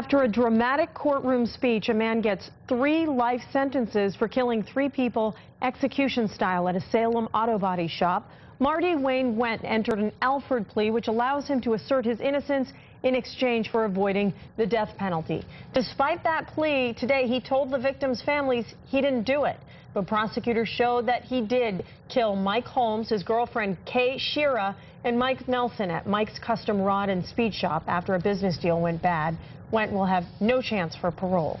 After a dramatic courtroom speech, a man gets three life sentences for killing three people execution style at a Salem auto body shop. Marty Wayne Wendt entered an Alford plea, which allows him to assert his innocence in exchange for avoiding the death penalty. Despite that plea, today he told the victims' families he didn't do it. But prosecutors showed that he did kill Mike Holmes, his girlfriend Kay Shira, and Mike Nelson at Mike's Custom Rod and Speed Shop after a business deal went bad. Wendt will have no chance for parole.